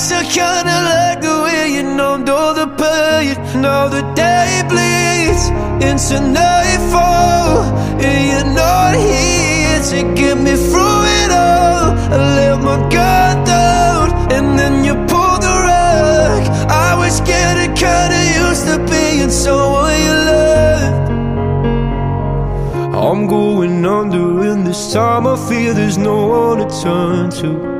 Guess I kinda like the way you numbed all the pain. Now the day bleeds into nightfall, and you're not here to get me through it all. I let my guard down, and then you pulled the rug. I was getting kinda used to being someone you loved. I'm going under, and this time I feel there's no one to turn to.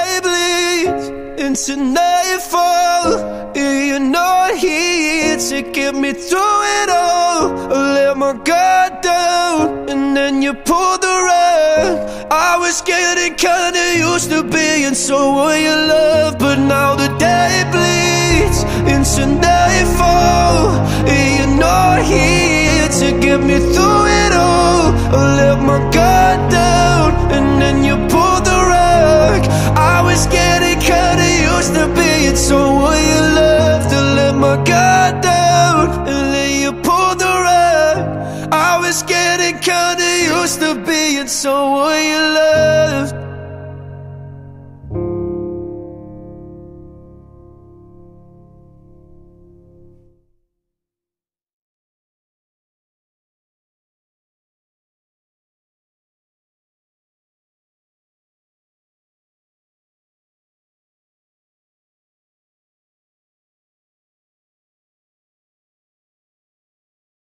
day bleeds into nightfall, you're not here to get me through it all. I let my guard down, and then you pulled the rug. I was getting kinda used to being someone you love, but now the day it so what you loved